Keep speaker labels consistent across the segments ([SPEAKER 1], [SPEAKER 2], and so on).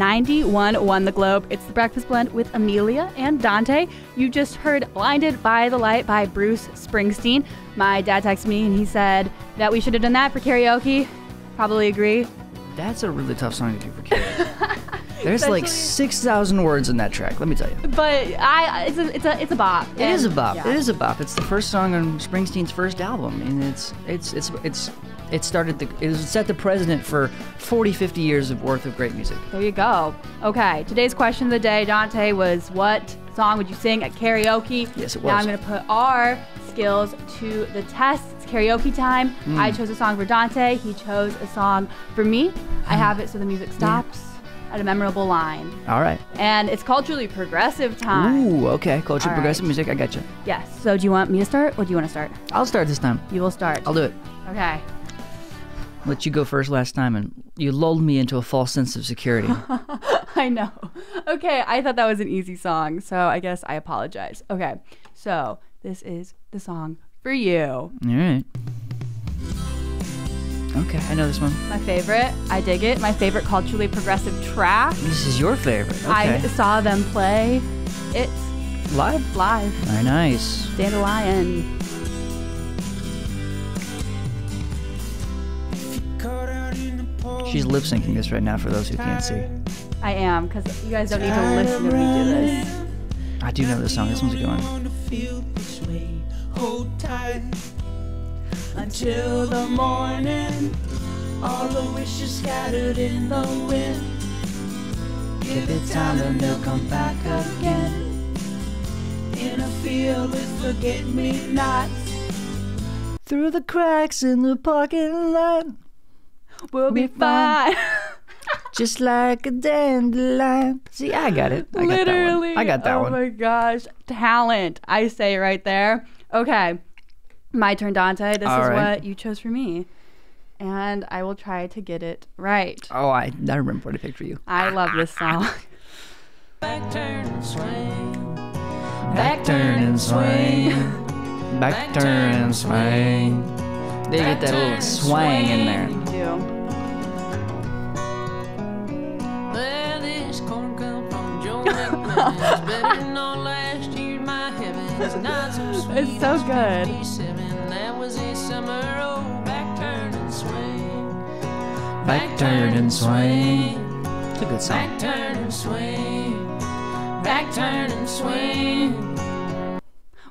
[SPEAKER 1] 91 won the Globe. It's the Breakfast Blend with Amelia and Dante. You just heard Blinded by the Light by Bruce Springsteen. My dad texted me and he said that we should have done that for karaoke. Probably agree.
[SPEAKER 2] That's a really tough song to do for karaoke. There's like 6,000 words in that track, let me tell you.
[SPEAKER 1] But I, it's a, it's a, it's a bop.
[SPEAKER 2] It is a bop.
[SPEAKER 1] yeah.
[SPEAKER 2] It is a bop. It's the first song on Springsteen's first album, and it's it's it's it's it started the it set the precedent for 40, 50 years of worth of great music.
[SPEAKER 1] There you go. Okay, today's question of the day, Dante, was what song would you sing at karaoke?
[SPEAKER 2] Yes, it was Now.
[SPEAKER 1] I'm going to put our skills to the test. It's karaoke time.
[SPEAKER 2] Mm.
[SPEAKER 1] I chose a song for Dante. He chose a song for me. I have it so the music stops at a memorable line.
[SPEAKER 2] All right.
[SPEAKER 1] And it's culturally progressive time.
[SPEAKER 2] Ooh, okay. Culture,
[SPEAKER 1] All
[SPEAKER 2] progressive music. I got you.
[SPEAKER 1] Yes. So do you want me to start or do you want to start?
[SPEAKER 2] I'll start this time.
[SPEAKER 1] You will start.
[SPEAKER 2] I'll do it.
[SPEAKER 1] Okay.
[SPEAKER 2] Let you go first last time, and you lulled me into a false sense of security.
[SPEAKER 1] I know. Okay, I thought that was an easy song, so I guess I apologize. Okay, so this is the song for you.
[SPEAKER 2] All right. Okay, I know this one.
[SPEAKER 1] My favorite. I dig it. My favorite culturally progressive track.
[SPEAKER 2] This is your favorite.
[SPEAKER 1] I saw them play it
[SPEAKER 2] Live.
[SPEAKER 1] live.
[SPEAKER 2] Very nice.
[SPEAKER 1] Dandelion.
[SPEAKER 2] She's lip syncing this right now for those who can't see.
[SPEAKER 1] I am, because you guys don't need to listen to me do this.
[SPEAKER 2] I do know this song. This one's a good one.
[SPEAKER 3] Hold tight until the morning. All the wishes scattered in the wind. Give it time and they'll come back again. In a field with forget me nots.
[SPEAKER 2] Through the cracks in the parking lot,
[SPEAKER 1] We'll be
[SPEAKER 2] Be fine.
[SPEAKER 1] fine.
[SPEAKER 2] just like a dandelion. See, I got it. I got
[SPEAKER 1] Literally.
[SPEAKER 2] That one. I got that
[SPEAKER 1] oh
[SPEAKER 2] one.
[SPEAKER 1] my gosh. Talent. I say right there. Okay. My turn, Dante. This
[SPEAKER 2] All
[SPEAKER 1] is
[SPEAKER 2] right.
[SPEAKER 1] what you chose for me. And I will try to get it right.
[SPEAKER 2] Oh, I, I remember what I picked for you.
[SPEAKER 1] I love this song.
[SPEAKER 3] Back turn and swing.
[SPEAKER 2] Back turn and swing. Back turn and swing. They get that little swang in there.
[SPEAKER 1] You do.
[SPEAKER 3] This corn come from, Joe McMillan's better than all last year. My heavens, not so sweet.
[SPEAKER 1] It's so good.
[SPEAKER 3] that was a summer. Oh, back turn and swing.
[SPEAKER 2] Back turn and swing. It's a good song.
[SPEAKER 3] Back turn and swing. Back turn and swing.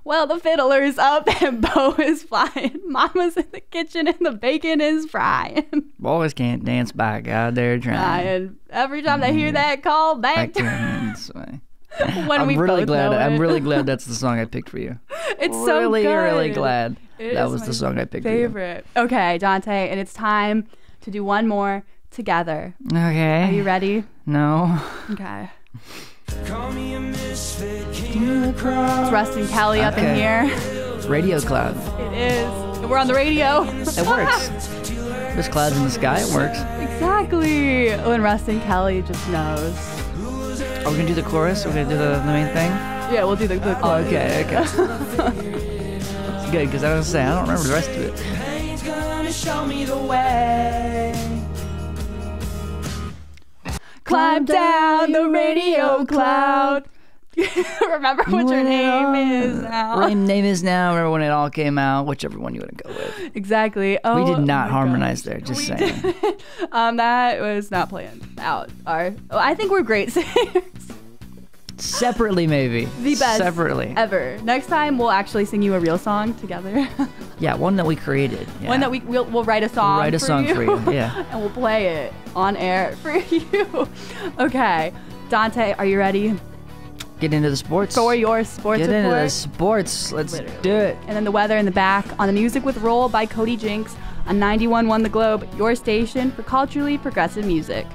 [SPEAKER 1] Well, the fiddler's up and Bo is flying. Mama's in the kitchen and the bacon is frying.
[SPEAKER 2] Boys can't dance by God, they're trying.
[SPEAKER 1] and every time they hear that call, back,
[SPEAKER 2] Back turn and swing.
[SPEAKER 1] when
[SPEAKER 2] I'm
[SPEAKER 1] we
[SPEAKER 2] really glad. I'm really glad that's the song I picked for you.
[SPEAKER 1] It's so
[SPEAKER 2] really,
[SPEAKER 1] good.
[SPEAKER 2] really glad
[SPEAKER 1] It
[SPEAKER 2] that
[SPEAKER 1] is
[SPEAKER 2] was the song I picked for you.
[SPEAKER 1] favorite. Okay, Dante, and it's time to do one more together.
[SPEAKER 2] Okay.
[SPEAKER 1] Are you ready?
[SPEAKER 2] No.
[SPEAKER 1] Okay.
[SPEAKER 3] Call me a misfit, king of the crowd.
[SPEAKER 1] It's Ruston Kelly up in
[SPEAKER 2] Okay.
[SPEAKER 1] here.
[SPEAKER 2] Radio cloud.
[SPEAKER 1] It is. And we're on the radio.
[SPEAKER 2] It works. There's clouds in the sky. It works.
[SPEAKER 1] exactly. Oh, when Ruston Kelly just knows.
[SPEAKER 2] Are we gonna do the chorus? We're gonna do the, the main thing.
[SPEAKER 1] Yeah, we'll do the, the
[SPEAKER 2] Oh, okay, okay. It's good because I was saying I don't remember the rest of it.
[SPEAKER 3] He's gonna show me the way.
[SPEAKER 1] Climb down the radio cloud. Remember what your name is now.
[SPEAKER 2] What your name is now. Remember when it all came out? Whichever one you want to go with.
[SPEAKER 1] Exactly. Oh,
[SPEAKER 2] We did not
[SPEAKER 1] my
[SPEAKER 2] harmonize
[SPEAKER 1] gosh.
[SPEAKER 2] there. Just
[SPEAKER 1] We
[SPEAKER 2] saying.
[SPEAKER 1] um, that was not planned out. Our, oh, I think we're great singers
[SPEAKER 2] Separately, maybe.
[SPEAKER 1] The best.
[SPEAKER 2] Separately.
[SPEAKER 1] ever. Next time we'll actually sing you a real song together.
[SPEAKER 2] Yeah, one that we created. Yeah.
[SPEAKER 1] One that we we'll, we'll write a song.
[SPEAKER 2] write a
[SPEAKER 1] for
[SPEAKER 2] song
[SPEAKER 1] you,
[SPEAKER 2] for you, yeah.
[SPEAKER 1] and we'll play it on air for you. okay, Dante, are you ready
[SPEAKER 2] get into the sports.
[SPEAKER 1] for your sports
[SPEAKER 2] Get into the sports. Let's
[SPEAKER 1] Literally.
[SPEAKER 2] do it.
[SPEAKER 1] And then the weather in the back on the music with Roll by Cody Jinks on 91 Won the Globe, your station for culturally progressive music.